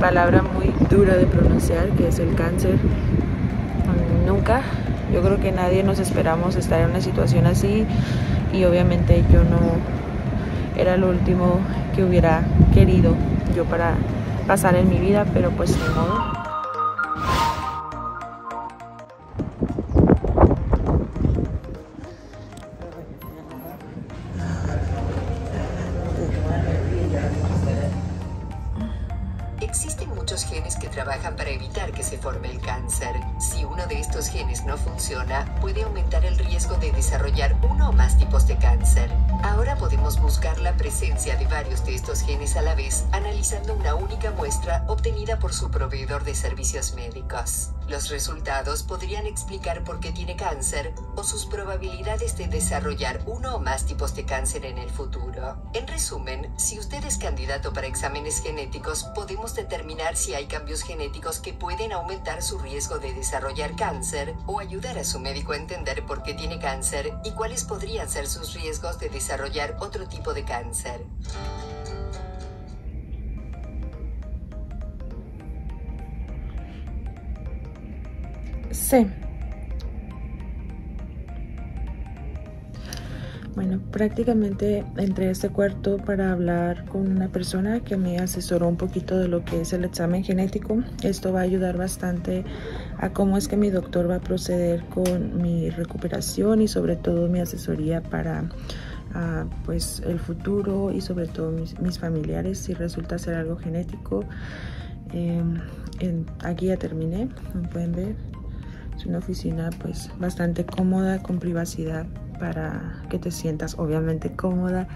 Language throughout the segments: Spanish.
palabra muy dura de pronunciar, que es el cáncer. Nunca, yo creo que nadie nos esperamos estar en una situación así y obviamente yo no era lo último que hubiera querido yo para pasar en mi vida, pero pues de modo. Uno no funciona, puede aumentar el riesgo de desarrollar uno o más tipos de cáncer. Ahora podemos buscar la presencia de varios de estos genes a la vez analizando una única muestra obtenida por su proveedor de servicios médicos. Los resultados podrían explicar por qué tiene cáncer o sus probabilidades de desarrollar uno o más tipos de cáncer en el futuro. En resumen, si usted es candidato para exámenes genéticos, podemos determinar si hay cambios genéticos que pueden aumentar su riesgo de desarrollar cáncer o ayudar a su médico a entender por qué tiene cáncer y cuáles podrían ser sus riesgos de desarrollar otro tipo de cáncer. Sí. Bueno, prácticamente entré a este cuarto para hablar con una persona que me asesoró un poquito de lo que es el examen genético. Esto va a ayudar bastante a cómo es que mi doctor va a proceder con mi recuperación y sobre todo mi asesoría para ah, pues el futuro y sobre todo mis, familiares si resulta ser algo genético. Em, aquí ya terminé, como pueden ver es una oficina pues bastante cómoda, con privacidad para que te sientas obviamente cómoda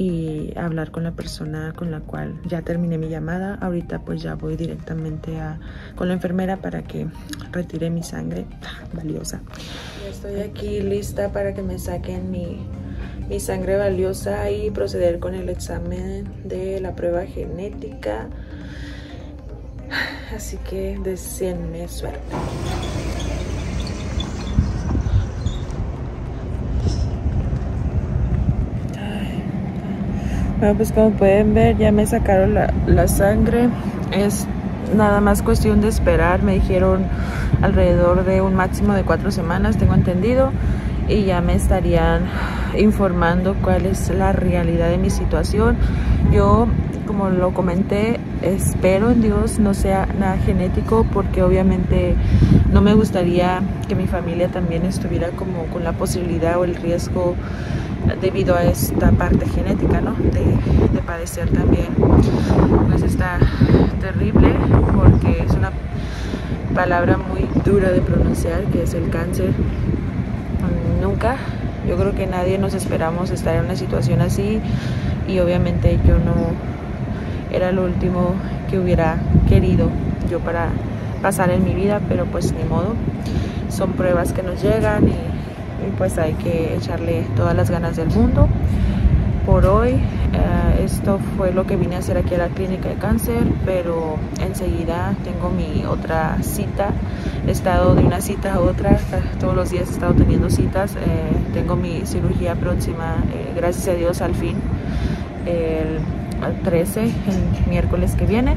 y hablar con la persona con la cual ya terminé mi llamada. Ahorita pues ya voy directamente a, con la enfermera para que retire mi sangre valiosa. Estoy aquí lista para que me saquen mi, mi sangre valiosa y proceder con el examen de la prueba genética. Así que deseenme suerte. Bueno, pues como pueden ver ya me sacaron la, sangre. Es nada más cuestión de esperar. Me dijeron alrededor de un máximo de cuatro semanas, tengo entendido. Y ya me estarían informando cuál es la realidad de mi situación. Yo, como lo comenté, espero en Dios no sea nada genético porque obviamente no me gustaría que mi familia también estuviera como con la posibilidad o el riesgo debido a esta parte genética, ¿no? De, de padecer también, pues está terrible porque es una palabra muy dura de pronunciar, que es el cáncer. Nunca, yo creo que nadie nos esperamos estar en una situación así y obviamente yo no era lo último que hubiera querido yo para pasar en mi vida, pero pues ni modo, son pruebas que nos llegan y y pues hay que echarle todas las ganas del mundo. Por hoy eh, esto fue lo que vine a hacer aquí a la clínica de cáncer, pero enseguida tengo mi otra cita. He estado de una cita a otra, todos los días he estado teniendo citas. Eh, tengo mi cirugía próxima, eh, gracias a Dios al fin, el 13, el miércoles que viene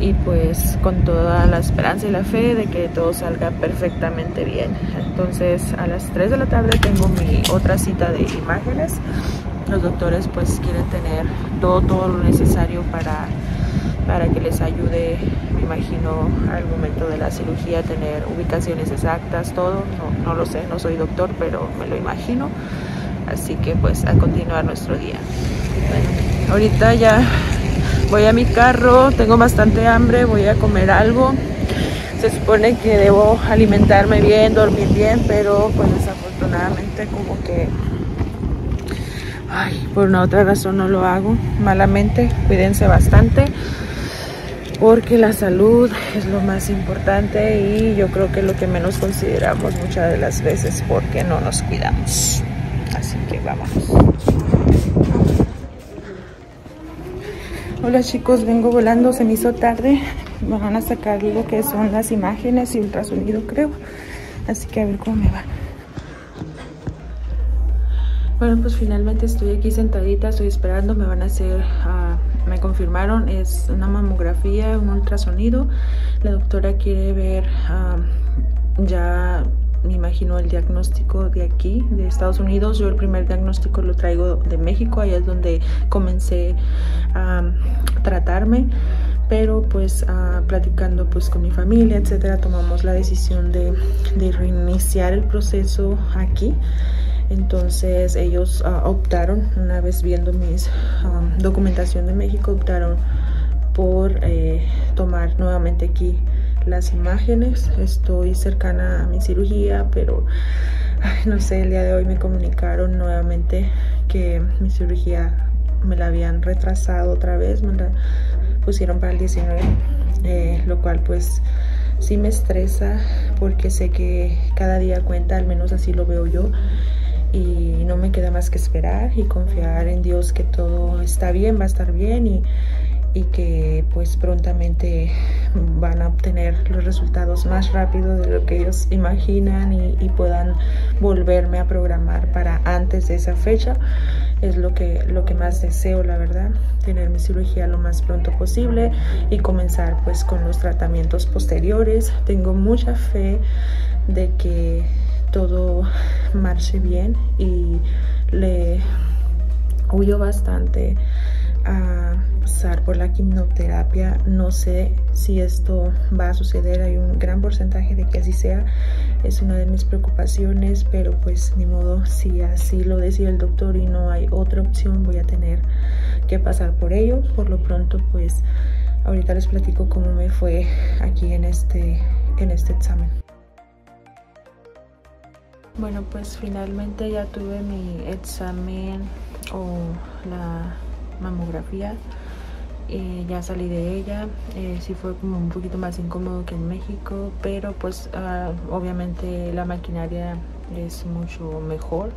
y pues con toda la esperanza y la fe de que todo salga perfectamente bien. Entonces a las 3 de la tarde tengo mi otra cita de imágenes. Los doctores pues quieren tener todo, todo lo necesario para, para que les ayude, me imagino, al momento de la cirugía tener ubicaciones exactas, todo. No, no lo sé, no soy doctor, pero me lo imagino. Así que pues a continuar nuestro día. Bueno, ahorita ya voy a mi carro, tengo bastante hambre, voy a comer algo. Se supone que debo alimentarme bien, dormir bien, pero pues desafortunadamente como que ay, por una otra razón no lo hago malamente. Cuídense bastante porque la salud es lo más importante y yo creo que es lo que menos consideramos muchas de las veces porque no nos cuidamos. Así que vamos. Hola chicos, vengo volando, se me hizo tarde. Me van a sacar lo que son las imágenes y ultrasonido creo. Así que a ver cómo me va. Bueno, pues finalmente estoy aquí sentadita, estoy esperando, me van a hacer uh, me confirmaron es una mamografía, un ultrasonido. La doctora quiere ver ya me imagino el diagnóstico de aquí, de Estados Unidos. Yo el primer diagnóstico lo traigo de México, ahí es donde comencé a tratarme. Pero pues platicando pues con mi familia, etcétera, tomamos la decisión de, de reiniciar el proceso aquí. Entonces ellos ah, optaron, una vez viendo mis documentación de México, optaron por eh, tomar nuevamente aquí las imágenes. Estoy cercana a mi cirugía, pero no sé, el día de hoy me comunicaron nuevamente que mi cirugía me la habían retrasado otra vez, me la pusieron para el 19, eh, lo cual pues sí me estresa porque sé que cada día cuenta, al menos así lo veo yo y no me queda más que esperar y confiar en Dios que todo está bien, va a estar bien y, y que pues prontamente van a obtener los resultados más rápido de lo que ellos imaginan y, y, puedan volverme a programar para antes de esa fecha. Es lo que lo que más deseo la verdad tener mi cirugía lo más pronto posible y comenzar pues con los tratamientos posteriores. Tengo mucha fe de que todo marche bien y le huyo bastante a pasar por la quimioterapia. No sé si esto va a suceder, hay un gran porcentaje de que así sea. Es una de mis preocupaciones, pero pues ni modo, si así lo decía el doctor y no hay otra opción, voy a tener que pasar por ello. Por lo pronto, pues ahorita les platico cómo me fue aquí en este, en este examen. Bueno, pues finalmente ya tuve mi examen o la mamografía. Eh, ya salí de ella, eh, sí fue como un poquito más incómodo que en México, pero pues ah, obviamente la maquinaria es mucho mejor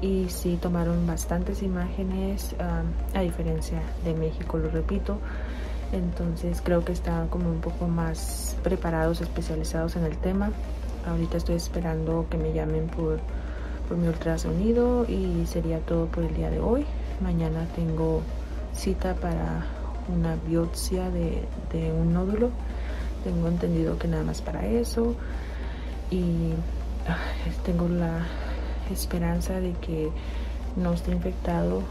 y sí tomaron bastantes imágenes ah, a diferencia de México, lo repito. Entonces creo que están como un poco más preparados, especializados en el tema. Ahorita estoy esperando que me llamen por, por mi ultrasonido y sería todo por el día de hoy. Mañana tengo cita para una biopsia de, de un nódulo. Tengo entendido que nada más para eso. Y tengo la esperanza de que no esté infectado,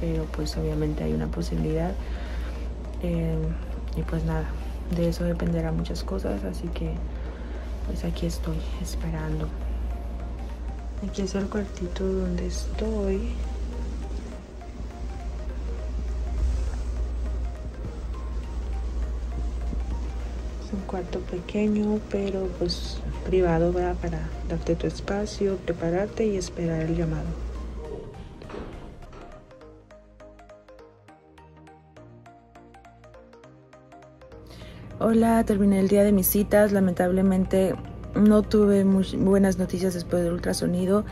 pero pues obviamente hay una posibilidad. Eh, y pues nada, de eso dependerá muchas cosas, así que pues aquí estoy esperando. Aquí es el cuartito donde estoy. Es un cuarto pequeño, pero pues privado para darte tu espacio, prepararte y esperar el llamado. Hola, terminé el día de mis citas. Lamentablemente no tuve muy buenas noticias después del ultrasonido.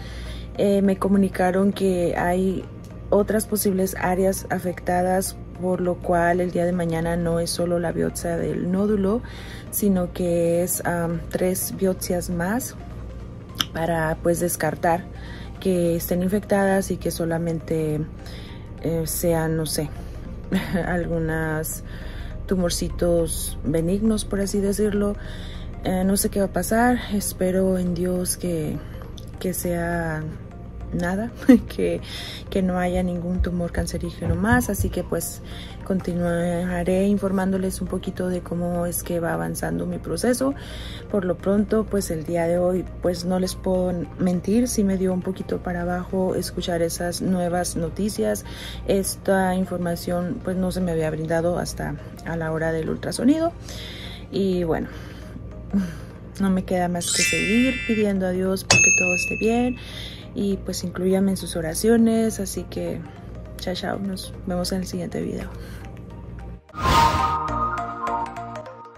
Eh, me comunicaron que hay otras posibles áreas afectadas, por lo cual el día de mañana no es solo la biopsia del nódulo, sino que es tres biopsias más para pues descartar que estén infectadas y que solamente eh, sean, no sé, algunas tumorcitos benignos, por así decirlo. Eh, no sé qué va a pasar, espero en Dios que, que sea nada, que, que, no haya ningún tumor cancerígeno más, así que pues continuaré informándoles un poquito de cómo es que va avanzando mi proceso. Por lo pronto, pues el día de hoy, pues no les puedo mentir, si me dio un poquito para abajo escuchar esas nuevas noticias. Esta información pues no se me había brindado hasta a la hora del ultrasonido. Y bueno, no me queda más que seguir pidiendo a Dios porque todo esté bien y pues incluyame en sus oraciones, así que chao chao, nos vemos en el siguiente video.